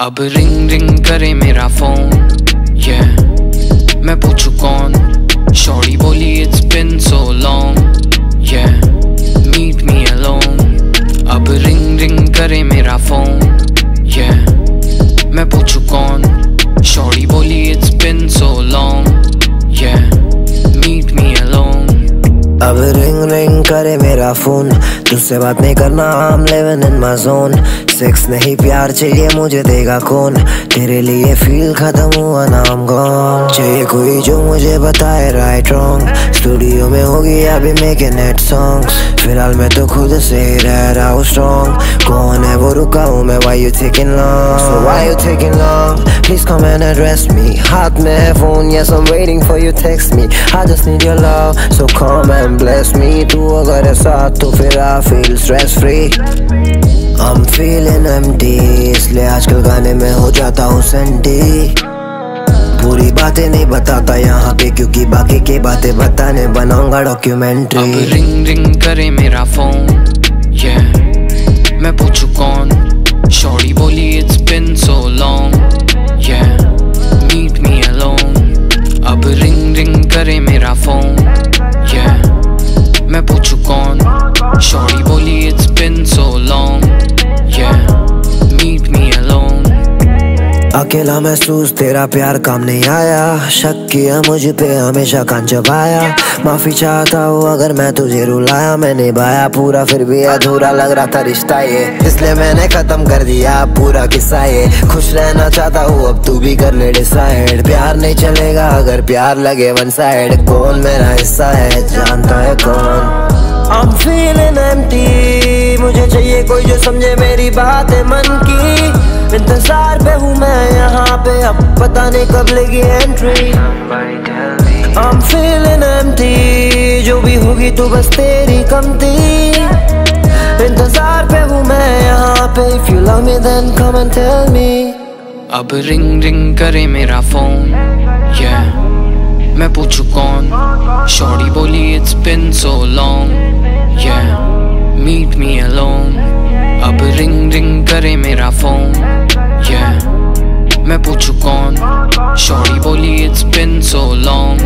अब ring ring करे मेरा फ़ोन ये yeah. मैं पूछू कौन अब रिंग रिंग करे मेरा फ़ोन तुझसे बात नहीं करना I'm living in my zone sex नहीं प्यार चाहिए, मुझे देगा कौन? तेरे लिए फील खत्म हुआ नाम गॉन चाहिए कोई जो मुझे बताए राइट रॉन्ग स्टूडियो में होगी अभी मेके नेट सॉन्ग्स फ़िलहाल मैं तो खुद से रह रहा हूँ स्ट्रॉन्ग कौन है वो रुका मैं why you taking long so why you taking long please come and address me हाथ में है phone yes I'm waiting for you text me I just need your love so come and bless me तू अगर है साथ तो फिर I feel stress free I'm feeling empty इसलिए आजकल गाने में हो जाता हूँ सेंटी पूरी बातें नहीं बताता यहाँ पे क्योंकि बाकी की बातें बताने बनाऊँगा डॉक्यूमेंट्री रिंग रिंग करे मेरा फ़ोन yeah. मैं पूछू कौन? शॉर्टी बोली it's been so long meet me alone अब रिंग रिंग करे मेरा फ़ोन ये. मैं पूछू कौन? शॉर्टी अकेला महसूस, तेरा प्यार काम नहीं आया। शक किया, मुझ पे हमेशा कान चबाया माफ़ी चाहता हूँ, अगर मैं तुझे रुलाया। मैं निभाया पूरा, फिर भी अधूरा लग रहा था रिश्ता ये। इसलिए मैंने खत्म कर दिया पूरा किस्सा ये। खुश रहना चाहता हूँ, अब तू भी कर ले डिसाइड प्यार नहीं चलेगा अगर प्यार लगे वन साइड कौन मेरा हिस्सा है? जानता है कौन? I'm feeling empty मुझे चाहिए कोई जो समझे मेरी बात है मन की। इंतज़ार पे हूँ मैं यहाँ पे। अब पता नहीं कब लेगी एंट्री I'm feeling empty जो भी होगी तो बस तेरी कमती। इंतज़ार पे हूँ मैं यहाँ पे। If you love me, then come and tell me अब रिंग रिंग करे मेरा फ़ोन yeah. मैं पूछू कौन? शॉर्टी बोली इट्स बिन सो लॉन्ग ये मीट मी अलोन अब रिंग रिंग करे मेरा फ़ोन yeah. मैं पूछू कौन शॉर्टी बोली इट्स बिन सो लॉन्ग